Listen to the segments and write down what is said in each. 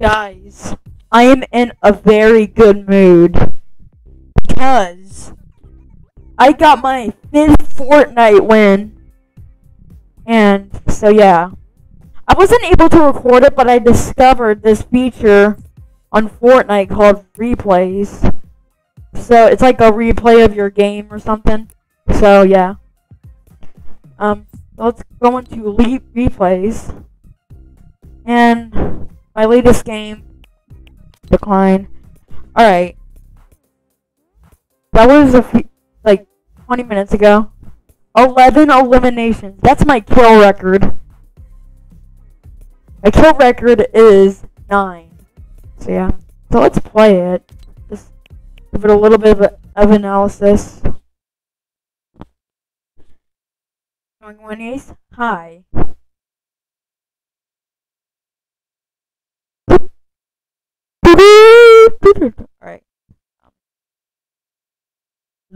Guys, I am in a very good mood because I got my fifth Fortnite win. And so yeah. I wasn't able to record it, but I discovered this feature on Fortnite called replays. So it's like a replay of your game or something. So yeah. Um, let's go into le replays. And my latest game, decline. Alright. That was a few, like 20 minutes ago. 11 eliminations. That's my kill record. My kill record is 9. So yeah. So let's play it. Just give it a little bit of, a, of analysis. Going Hi. Alright.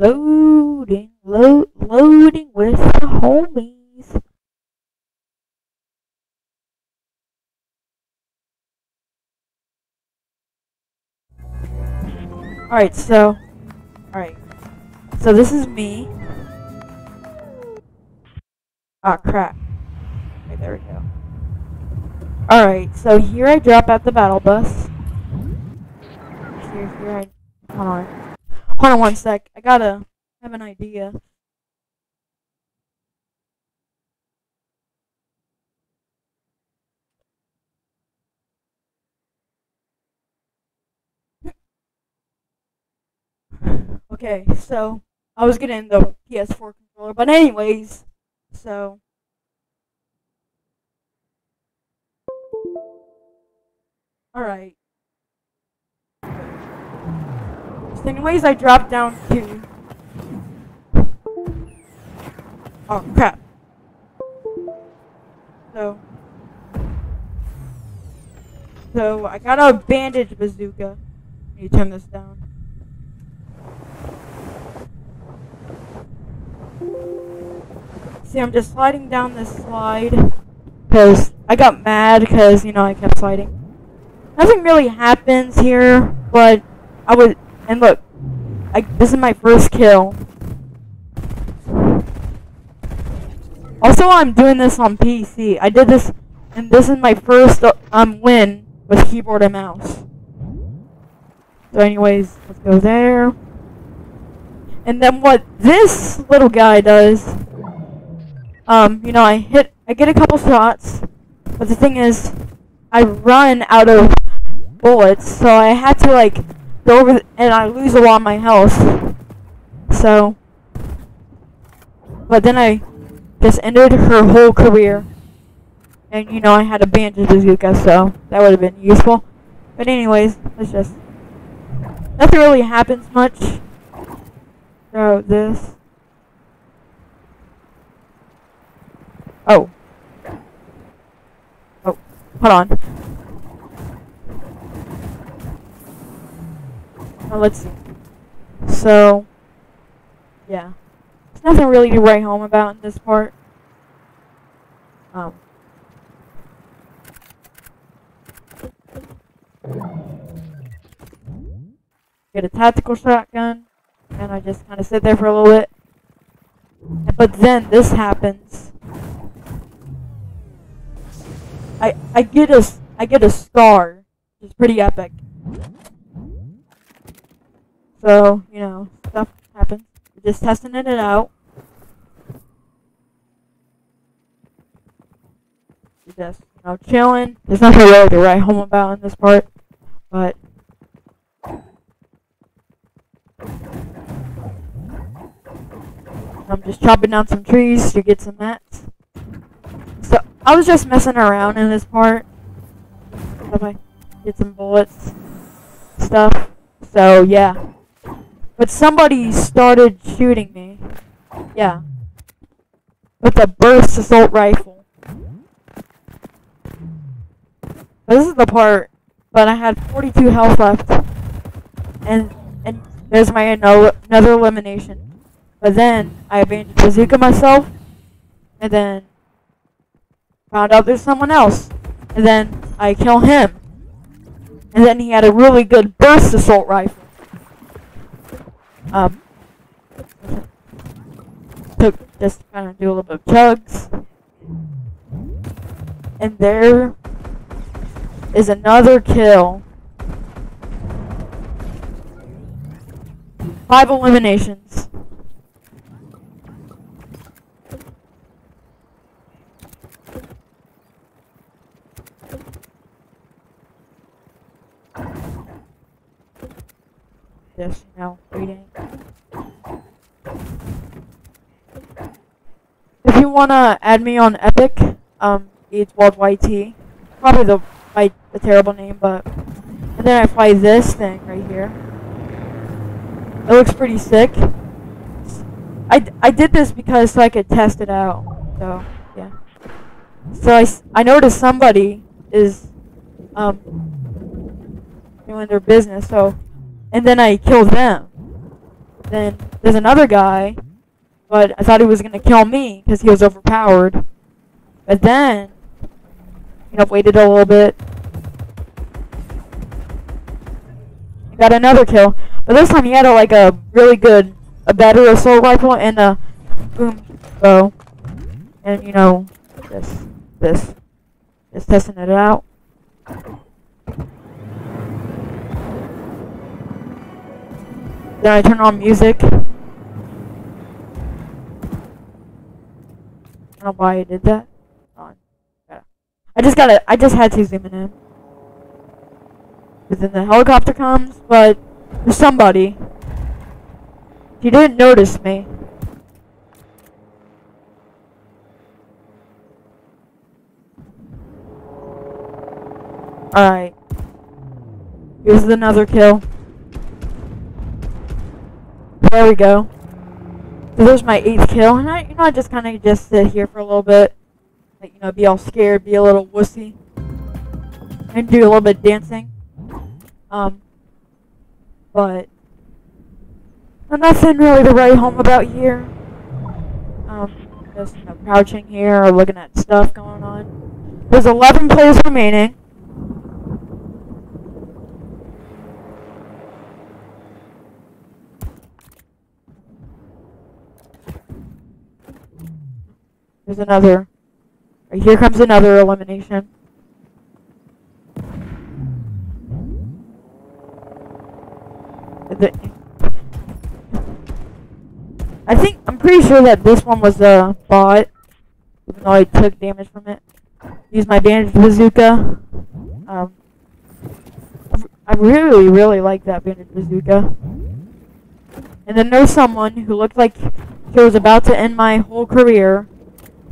Loading, load, loading with the homies. Alright, so, alright. So this is me. Ah, crap. Okay, there we go. Alright, so here I drop at the battle bus. Here, here I... Hold on. Hold on one sec. I gotta have an idea. Okay, so I was getting the PS4 controller, but anyways, so all anyways, I dropped down to oh crap. So so I got a bandage bazooka. Let me turn this down. See, I'm just sliding down this slide because I got mad because, you know, I kept sliding. Nothing really happens here, but I would, and look, I, this is my first kill. Also, I'm doing this on PC. I did this, and this is my first um win with keyboard and mouse. So anyways, let's go there. And then what this little guy does um, you know, I hit, I get a couple shots, but the thing is, I run out of bullets, so I had to like go over, and I lose a lot of my health. So, but then I just ended her whole career, and you know, I had a bandage bazooka, so that would have been useful. But anyways, let's just nothing really happens much throughout this. Oh. Oh, hold on. Now let's see. So, yeah. There's nothing really to write home about in this part. Um. Get a tactical shotgun, and I just kind of sit there for a little bit. But then this happens. I I get a I get a star. It's pretty epic. So you know stuff happens. We're just testing it out. We're just you know chilling. There's nothing really to write home about in this part, but. I'm just chopping down some trees to get some mats. So, I was just messing around in this part. Get some bullets, stuff. So yeah. But somebody started shooting me. Yeah. With a burst assault rifle. This is the part, but I had 42 health left. And and there's my uh, another elimination. But then I abandoned bazooka myself, and then found out there's someone else. And then I kill him. And then he had a really good burst assault rifle. Um, just kind of do a little bit of chugs. And there is another kill. Five eliminations. Just, you know, reading. If you wanna add me on Epic, um, it's Wald YT. Probably the my the terrible name, but and then I fly this thing right here. It looks pretty sick. I, I did this because so I could test it out. So yeah. So I, I noticed somebody is um doing their business. So and then I killed them. Then there's another guy, but I thought he was gonna kill me because he was overpowered. But then you know waited a little bit. Got another kill. But this time he had a, like a really good, a better assault rifle and a boom bow. And you know, this, this, just testing it out. Then I turn on music. I don't know why I did that. On. I just gotta, I just had to zoom in. But then the helicopter comes, but there's somebody. He didn't notice me. Alright. Here's another kill. There we go. There's my eighth kill, and I, you know, I just kind of just sit here for a little bit, like, you know, be all scared, be a little wussy, and do a little bit of dancing. Um, but nothing really to write home about here. Um, just you know, crouching here or looking at stuff going on. There's 11 players remaining. There's another. Right, here comes another elimination. I think, I'm pretty sure that this one was a bot, even though I took damage from it. Use my bandage bazooka. Um, I really, really like that bandage bazooka. And then there's someone who looked like he was about to end my whole career.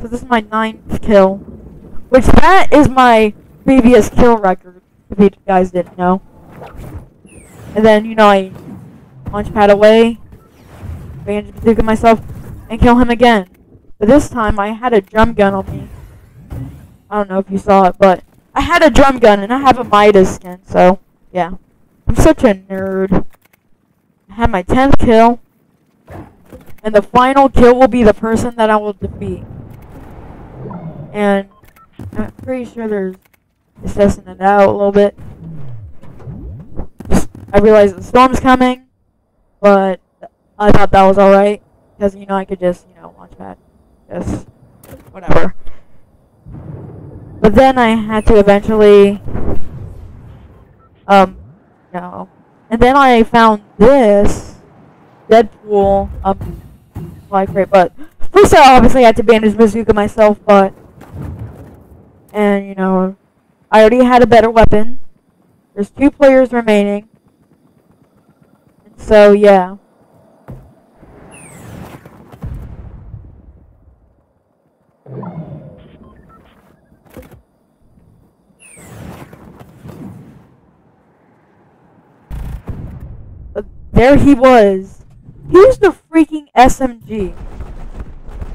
So this is my ninth kill. Which that is my previous kill record, if you guys didn't know. And then, you know, I launch pad away, bandage bazooka myself, and kill him again. But this time I had a drum gun on me. I don't know if you saw it, but I had a drum gun and I have a Midas skin, so yeah. I'm such a nerd. I had my 10th kill. And the final kill will be the person that I will defeat. And I'm pretty sure there's assessing it out a little bit. I realize the storm's coming, but I thought that was alright. Because, you know, I could just, you know, launch pad. Just, whatever. But then I had to eventually, um, no. And then I found this Deadpool, um, like crate, but first I obviously had to bandage bazooka myself, but, and, you know, I already had a better weapon. There's two players remaining. And So, yeah. There he was. He used the freaking SMG.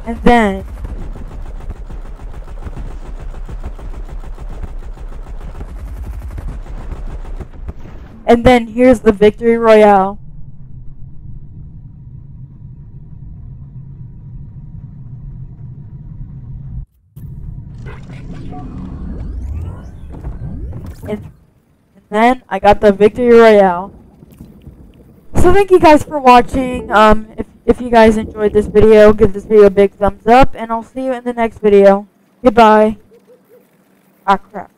And then... And then here's the victory royale. And, then I got the Victory Royale. So thank you guys for watching. Um, if, if you guys enjoyed this video, give this video a big thumbs up, and I'll see you in the next video. Goodbye. Ah, crap.